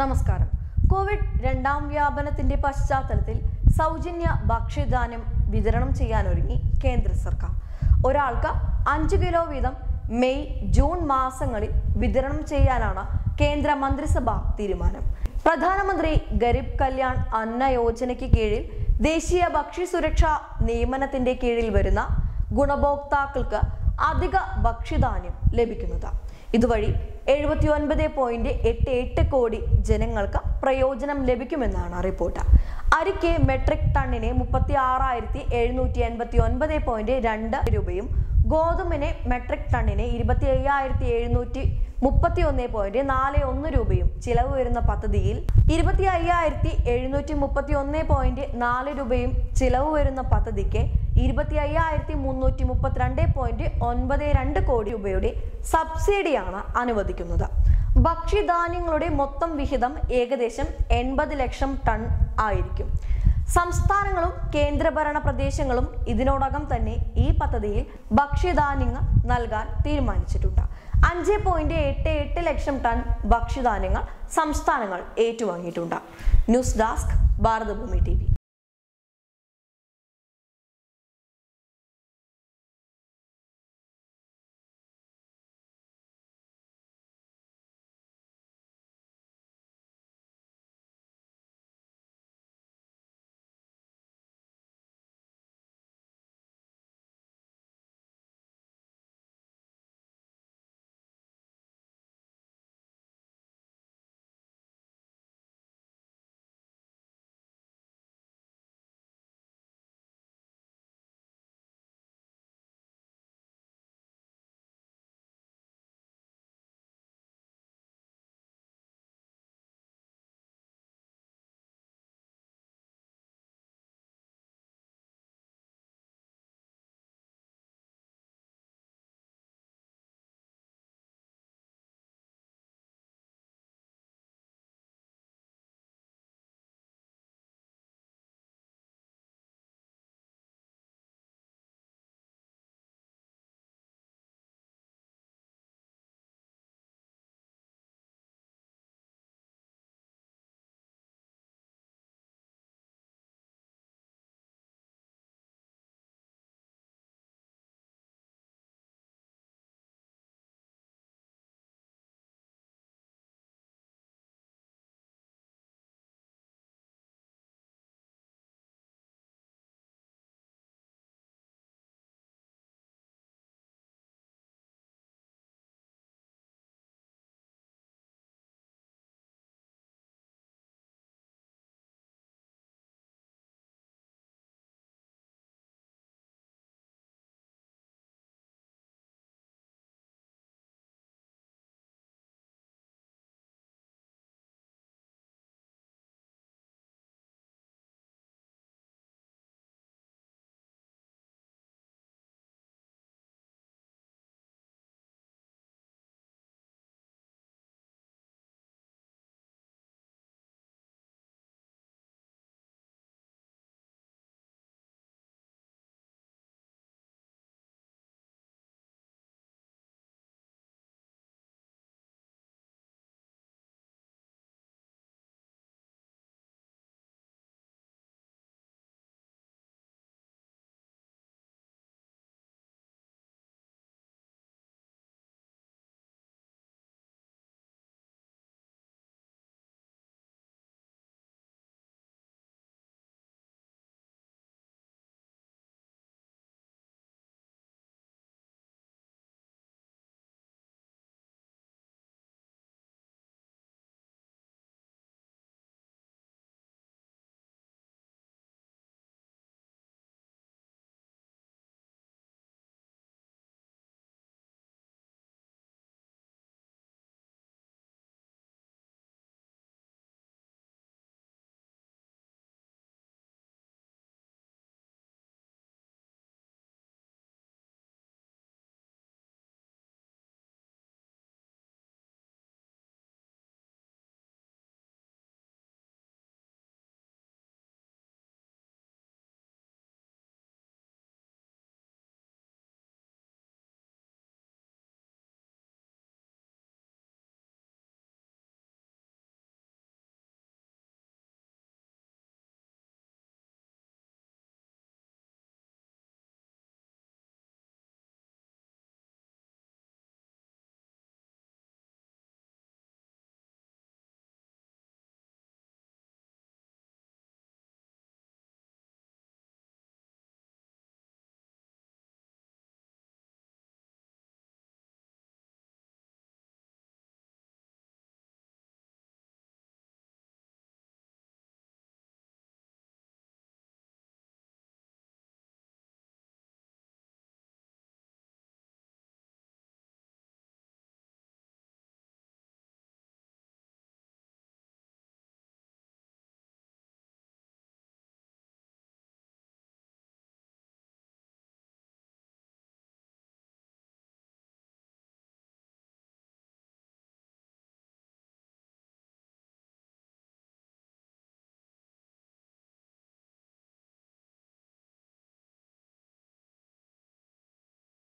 നമസ്കാരം. കോവിഡ് രണ്ടാം വ്യാപനത്തിന്റെ പശ്ചാത്തലത്തിൽ സൗജന്യ ഭക്ഷ്യധാന്യം വിതരണം ചെയ്യാനൊരുങ്ങി കേന്ദ്ര സർക്കാർ. ഒരാൾക്ക് അഞ്ച് കിലോ വീതം മെയ് ജൂൺ മാസങ്ങളിൽ വിതരണം ചെയ്യാനാണ് കേന്ദ്ര മന്ത്രിസഭ തീരുമാനം. പ്രധാനമന്ത്രി ഗരീബ് കല്യാൺ അന്ന യോജനയ്ക്ക് കീഴിൽ ദേശീയ ഭക്ഷ്യ സുരക്ഷാ നിയമനത്തിന്റെ കീഴിൽ വരുന്ന ഗുണഭോക്താക്കൾക്ക് അധിക ഭക്ഷ്യധാന്യം ലഭിക്കുന്നത്. ഇതുവഴി എഴുപത്തി ഒൻപത് പോയിന്റ് എട്ട് എട്ട് കോടി ജനങ്ങൾക്ക് പ്രയോജനം ലഭിക്കുമെന്നാണ് റിപ്പോർട്ട്. അരിക്ക് മെട്രിക് ടണ്ണിന് മുപ്പത്തി ആറായിരത്തി എഴുന്നൂറ്റി എൺപത്തി ഒൻപത് പോയിന്റ് രണ്ട് രൂപയും ഗോതമ്പിന് മെട്രിക് ടണ്ണിന് ഇരുപത്തി അയ്യായിരത്തി എഴുന്നൂറ്റി മുപ്പത്തി ഒന്ന് പോയിന്റ് നാല് ഒന്ന് രൂപയും ചിലവ് വരുന്ന പദ്ധതിയിൽ ഇരുപത്തി അയ്യായിരത്തി എഴുന്നൂറ്റി മുപ്പത്തി ഒന്ന് പോയിന്റ് നാല് രൂപയും ചിലവ് വരുന്ന പദ്ധതിക്ക് ഇരുപത്തി അയ്യായിരത്തി മുന്നൂറ്റി മുപ്പത്തിരണ്ട് പോയിന്റ് ഒൻപത് രണ്ട് കോടി രൂപയുടെ സബ്സിഡിയാണ് അനുവദിക്കുന്നത്. ഭക്ഷ്യധാന്യങ്ങളുടെ മൊത്തം വിഹിതം ഏകദേശം എൺപത് ലക്ഷം ടൺ ആയിരിക്കും. സംസ്ഥാനങ്ങളും കേന്ദ്രഭരണ പ്രദേശങ്ങളും ഇതിനോടകം തന്നെ ഈ പദ്ധതിയിൽ ഭക്ഷ്യധാന്യങ്ങൾ നൽകാൻ തീരുമാനിച്ചിട്ടുണ്ട്. അഞ്ച് പോയിന്റ് എട്ട് എട്ട് ലക്ഷം ടൺ ഭക്ഷ്യധാന്യങ്ങൾ സംസ്ഥാനങ്ങൾ ഏറ്റുവാങ്ങിയിട്ടുണ്ട്. News desk Bharatabhoomi T